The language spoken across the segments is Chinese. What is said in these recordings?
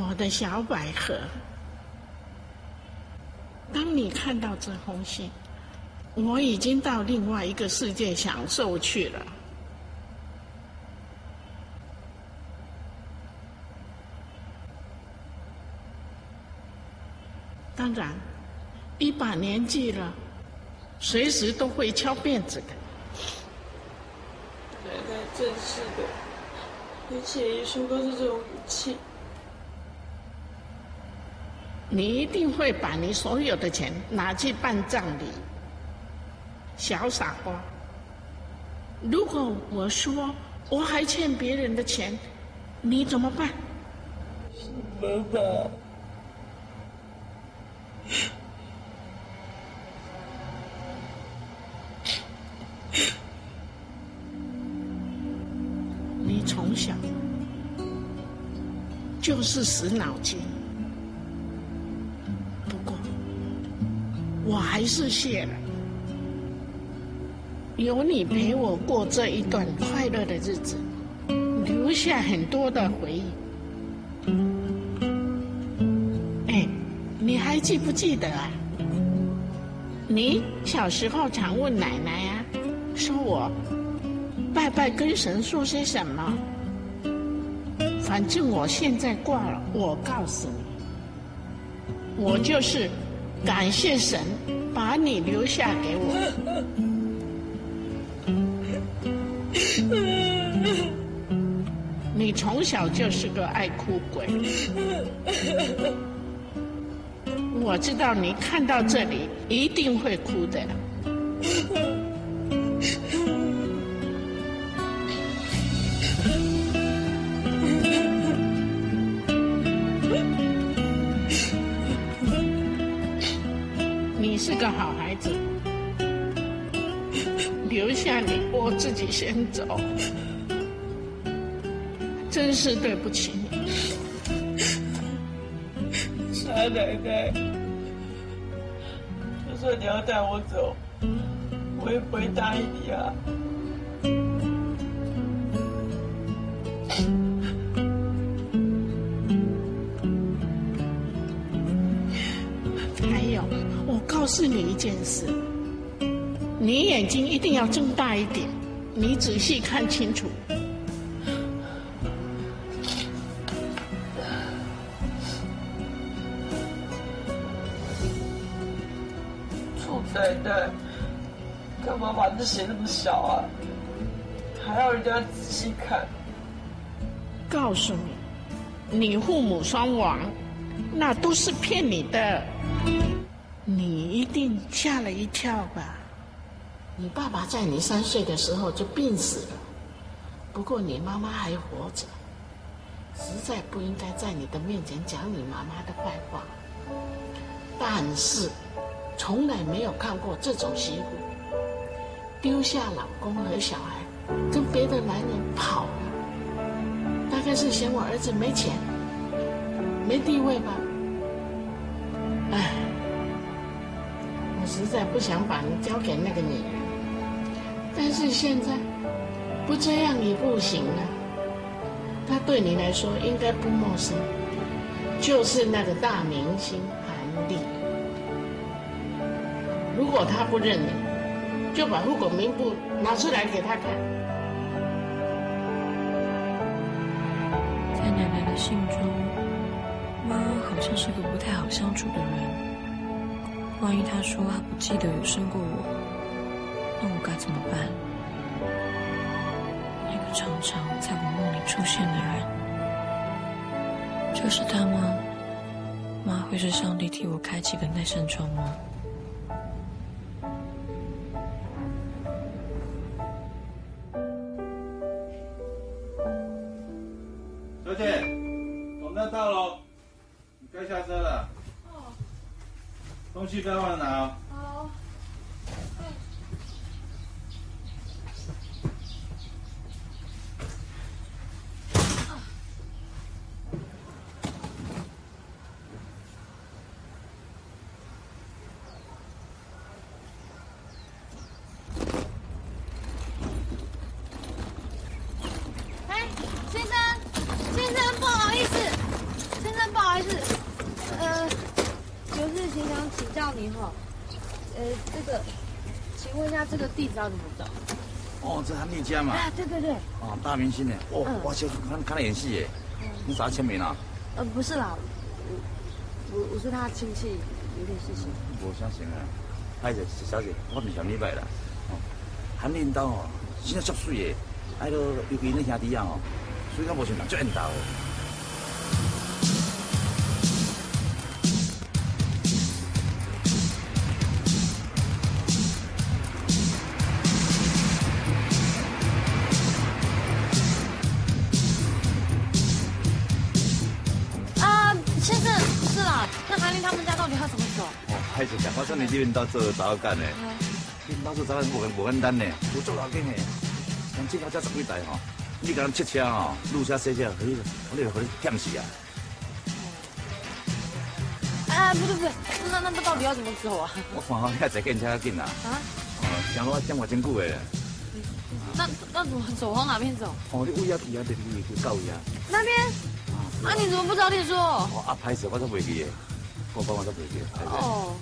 我的小百合，当你看到这封信，我已经到另外一个世界享受去了。当然，一把年纪了，随时都会敲辫子的。奶奶真是的，而且一说都是这种语气。你一定会把你所有的钱拿去办葬礼，小傻瓜。如果我说我还欠别人的钱，你怎么办？怎么办。你从小就是死脑筋，我还是谢了。有你陪我过这一段快乐的日子，留下很多的回忆。哎，你还记不记得啊？你小时候常问奶奶啊，说我拜拜跟神说些什么？反正我现在挂了，我告诉你，我就是感谢神把你留下给我。你从小就是个爱哭鬼，我知道你看到这里一定会哭的。自己先走。真是对不起你，傻奶奶。就算你要带我走，我也不会答应你啊。还有，我告诉你一件事，你眼睛一定要睁大一点，你仔细看清楚。臭奶奶，干嘛把字写那么小啊？还要人家仔细看？告诉你，你父母双亡，那都是骗你的。你一定吓了一跳吧？你爸爸在你三岁的时候就病死了，不过你妈妈还活着，实在不应该在你的面前讲你妈妈的坏话。但是，从来没有看过这种媳妇丢下老公和小孩，跟别的男人跑了。大概是嫌我儿子没钱、没地位吧。唉，我实在不想把你交给那个女人，但是现在不这样也不行了。他对你来说应该不陌生，就是那个大明星韩丽。如果他不认你，就把户口名簿拿出来给他看。在奶奶的信中，妈好像是个不太好相处的人。万一她说她不记得有生过我，那我该怎么办？那个常常在我梦里出现的人，就是他吗？妈会是上帝替我开启的那扇窗吗？小姐，总站到喽，你该下车了。哦，东西不要忘了拿哦。好。哎，先生，先生，不好意思，先生，不情想请教您哈，呃，这个，请问一下这个地址要怎么走？哦，这韩丽家嘛。啊，对对对。哦，大明星呢？哦，我小时候看看他演戏耶。你找他签名啊？呃，不是啦，我我我是他亲戚，有点事情。我相信啊，哎，小姐，我唔想明白啦。哦，韩领导哦，现在足水耶，哎，都尤其那兄弟啊哦，所以讲无像人足缘投。你这边到做早干呢，你到做早干无无简单呢，有做老紧的，像这条才十几台吼，你甲人切车吼，路车洗车，可以，我你可能欠死啊。哎，不对不对，那那那到底要怎么走啊？我看好遐在更加紧啊。啊？哦，想我讲我真久的。那那怎么走？往哪边走？哦，你为了底下的路去到呀。那边？啊，你怎么不早点说？哦，啊，拍摄我都袂记的。我帮我都袂记。哦。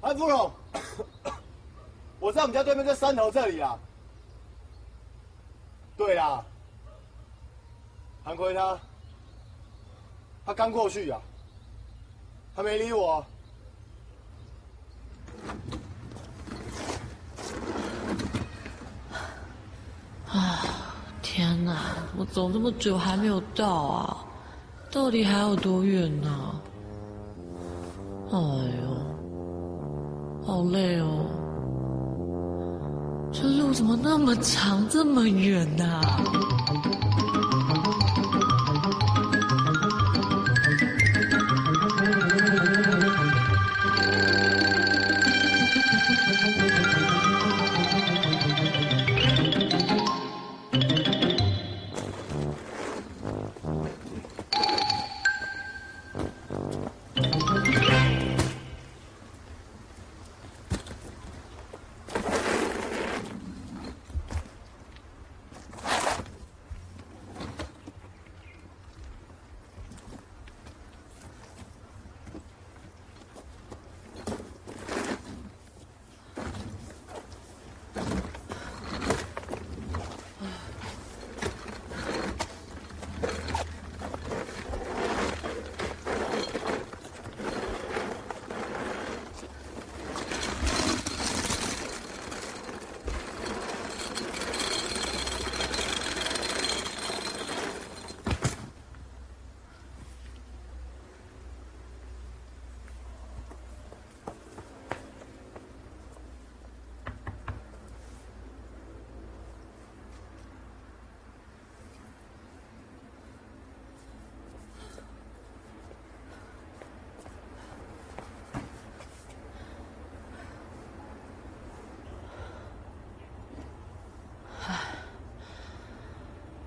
韩芙蓉，我在我们家对面这山头这里啊。对啦，韩奎他，他刚过去呀，他没理我。啊，天哪！我走这么久还没有到啊，到底还有多远呢？哎呦！好累哦，这路怎么那么长，这么远呐？啊。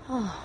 哎，